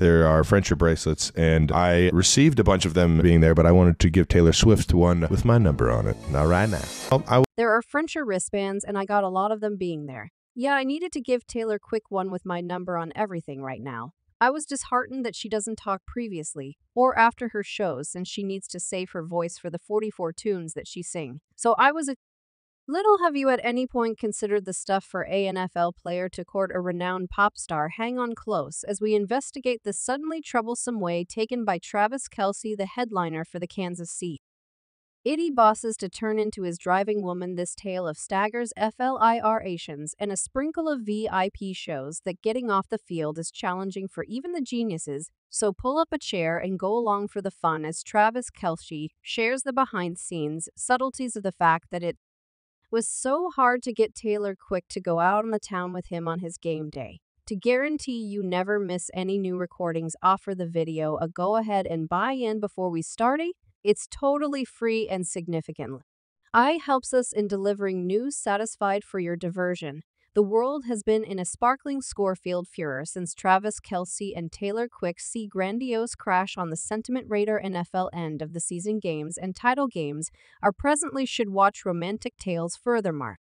There are friendship bracelets, and I received a bunch of them being there, but I wanted to give Taylor Swift one with my number on it. Not right now. Oh, I There are Frencher wristbands, and I got a lot of them being there. Yeah, I needed to give Taylor quick one with my number on everything right now. I was disheartened that she doesn't talk previously or after her shows since she needs to save her voice for the 44 tunes that she sing. So I was a Little have you at any point considered the stuff for a NFL player to court a renowned pop star. Hang on close as we investigate the suddenly troublesome way taken by Travis Kelce, the headliner for the Kansas City. Itty bosses to turn into his driving woman this tale of staggers FLIRations and a sprinkle of VIP shows that getting off the field is challenging for even the geniuses, so pull up a chair and go along for the fun as Travis Kelce shares the behind scenes subtleties of the fact that it was so hard to get Taylor Quick to go out on the town with him on his game day. To guarantee you never miss any new recordings, offer the video a go ahead and buy in before we start it. It's totally free and significant. I helps us in delivering news satisfied for your diversion. The world has been in a sparkling scorefield furor since Travis Kelce and Taylor Quick see grandiose crash on the sentiment radar NFL end of the season games and title games are presently should watch romantic tales furthermore.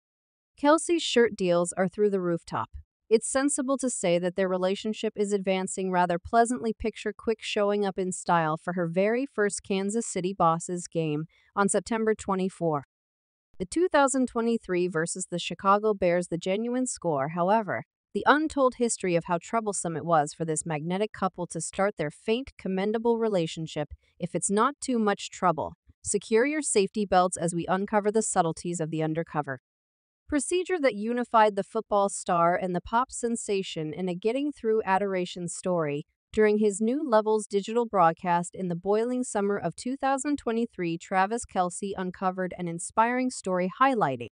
Kelce's shirt deals are through the rooftop. It's sensible to say that their relationship is advancing rather pleasantly. Picture Quick showing up in style for her very first Kansas City Bosses game on September 24. The 2023 versus the Chicago Bears, the genuine score, however, the untold history of how troublesome it was for this magnetic couple to start their faint, commendable relationship if it's not too much trouble. Secure your safety belts as we uncover the subtleties of the undercover procedure that unified the football star and the pop sensation in a getting through adoration story. During his new Levels digital broadcast in the boiling summer of 2023, Travis Kelce uncovered an inspiring story highlighting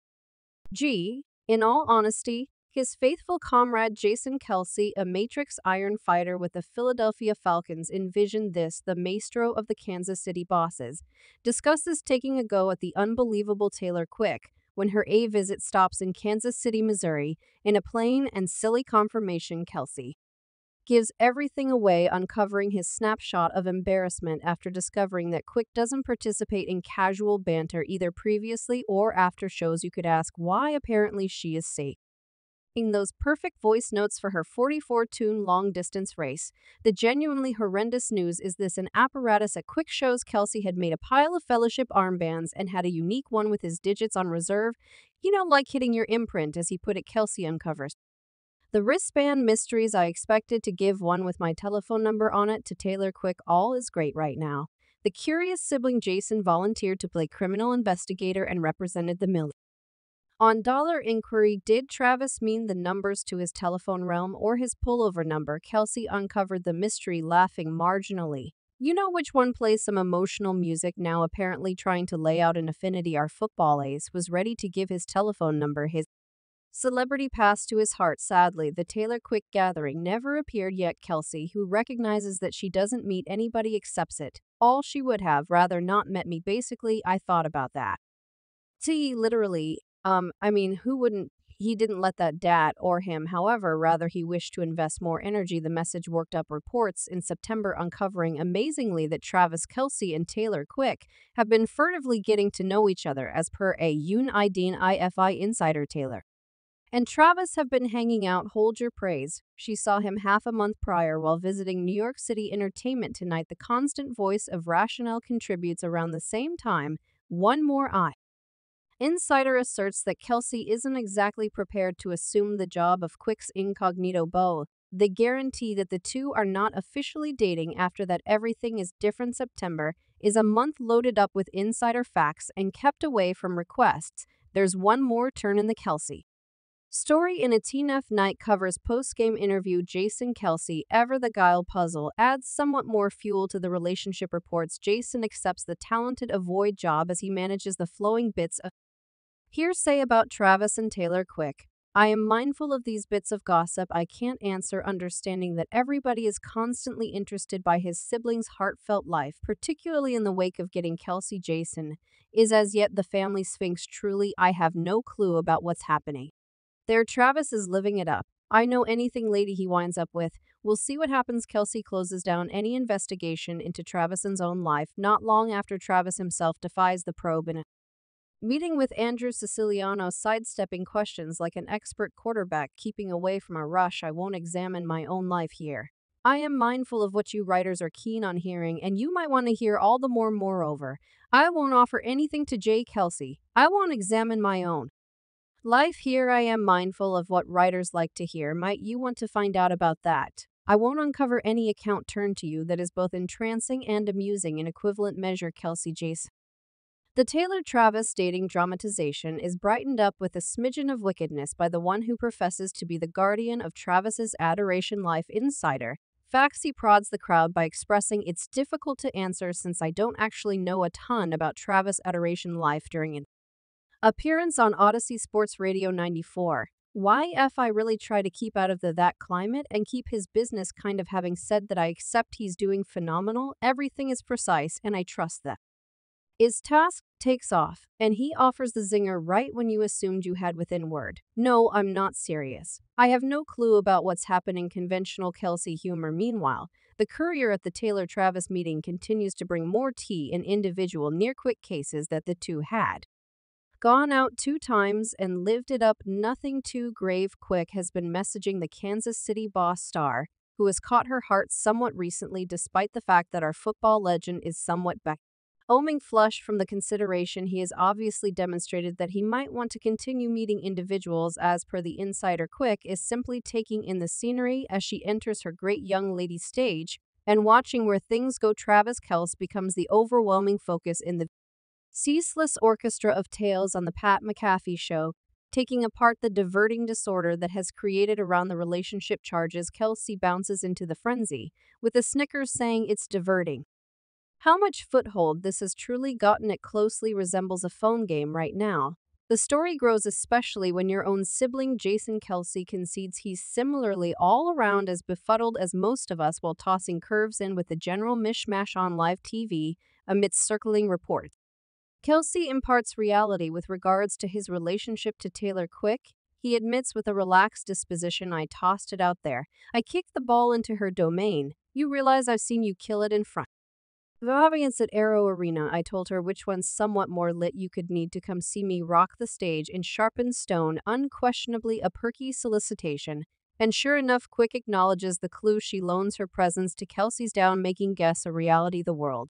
G. In all honesty, his faithful comrade Jason Kelce, a Matrix Iron fighter with the Philadelphia Falcons, envisioned this, the maestro of the Kansas City bosses, discusses taking a go at the unbelievable Taylor Quick when her A visit stops in Kansas City, Missouri, in a plain and silly confirmation Kelce gives everything away, uncovering his snapshot of embarrassment after discovering that Quick doesn't participate in casual banter either previously or after shows. You could ask why apparently she is safe. In those perfect voice notes for her 44 tune long distance race. The genuinely horrendous news is this an apparatus at Quick shows Kelce had made a pile of fellowship armbands and had a unique one with his digits on reserve. You know, like hitting your imprint, as he put it, Kelce uncovers. The wristband mysteries I expected to give one with my telephone number on it to Taylor Quick all is great right now. The curious sibling Jason volunteered to play criminal investigator and represented the mill. On Dollar Inquiry, did Travis mean the numbers to his telephone realm or his pullover number? Kelce uncovered the mystery, laughing marginally. You know which one plays some emotional music now, apparently trying to lay out an affinity. Our football ace was ready to give his telephone number. His celebrity passed to his heart. Sadly, the Taylor Quick gathering never appeared yet. Kelce, who recognizes that she doesn't meet anybody, accepts it. All she would have rather not met me. Basically, I thought about that. T literally um, I mean, who wouldn't? He didn't let that dat or him. However, rather he wished to invest more energy. The message worked up reports in September uncovering amazingly that Travis Kelce and Taylor Quick have been furtively getting to know each other as per a Unidine IFI insider Taylor. And Travis have been hanging out, hold your praise. She saw him half a month prior while visiting New York City Entertainment Tonight. The constant voice of rationale contributes around the same time. One more eye. Insider asserts that Kelce isn't exactly prepared to assume the job of Quick's incognito beau. They guarantee that the two are not officially dating after that everything is different September is a month loaded up with insider facts and kept away from requests. There's one more turn in the Kelce. Story in a TNF night covers post-game interview Jason Kelce, ever the guile puzzle, adds somewhat more fuel to the relationship reports. Jason accepts the talented avoid job as he manages the flowing bits of Hearsay about Travis and Taylor Quick. I am mindful of these bits of gossip I can't answer, understanding that everybody is constantly interested by his siblings' heartfelt life, particularly in the wake of getting Kelce Jason. Is as yet the family sphinx truly, I have no clue about what's happening. There, Travis is living it up. I know anything lady he winds up with We'll see what happens. Kelce closes down any investigation into Travis's own life not long after Travis himself defies the probe in a meeting with Andrew Siciliano, sidestepping questions like an expert quarterback, keeping away from a rush. I won't examine my own life here. I am mindful of what you writers are keen on hearing, and you might want to hear all the more. Moreover, I won't offer anything to Jay Kelce. I won't examine my own. Life here, I am mindful of what writers like to hear. Might you want to find out about that? I won't uncover any account turned to you that is both entrancing and amusing in equivalent measure, Kelce Jace. The Taylor Travis dating dramatization is brightened up with a smidgen of wickedness by the one who professes to be the guardian of Travis's adoration life insider, Faxi prods the crowd by expressing it's difficult to answer since I don't actually know a ton about Travis Adoration life during an appearance on Odyssey Sports Radio 94. Why if I really try to keep out of the that climate and keep his business kind of having said that I accept he's doing phenomenal, everything is precise and I trust that. His task takes off, and he offers the zinger right when you assumed you had within word. No, I'm not serious. I have no clue about what's happening conventional Kelce humor. Meanwhile, the courier at the Taylor Travis meeting continues to bring more tea in individual near quick cases that the two had. Gone out two times and lived it up, nothing too grave. Quick has been messaging the Kansas City boss star, who has caught her heart somewhat recently, despite the fact that our football legend is somewhat back. Oming flush from the consideration he has obviously demonstrated that he might want to continue meeting individuals as per the insider quick is simply taking in the scenery as she enters her great young lady stage and watching where things go Travis Kels becomes the overwhelming focus in the ceaseless orchestra of tales on the Pat McAfee show, taking apart the diverting disorder that has created around the relationship charges Kelce bounces into the frenzy, with a snicker saying it's diverting. How much foothold this has truly gotten it closely resembles a phone game right now. The story grows especially when your own sibling Jason Kelce concedes he's similarly all around as befuddled as most of us while tossing curves in with the general mishmash on live TV amidst circling reports. Kelce imparts reality with regards to his relationship to Taylor Quick. He admits with a relaxed disposition, I tossed it out there. I kicked the ball into her domain. You realize I've seen you kill it in front. The audience at Arrow Arena, I told her which one's somewhat more lit you could need to come see me rock the stage in sharpened stone, unquestionably a perky solicitation, and sure enough, Quick acknowledges the clue she loans her presence to Kelce's down making guess a reality the world.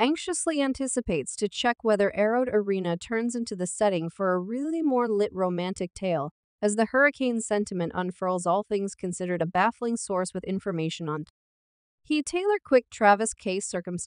Anxiously anticipates to check whether Arrow Arena turns into the setting for a really more lit romantic tale, as the hurricane sentiment unfurls all things considered a baffling source with information on he Taylor Quick Travis case circumstance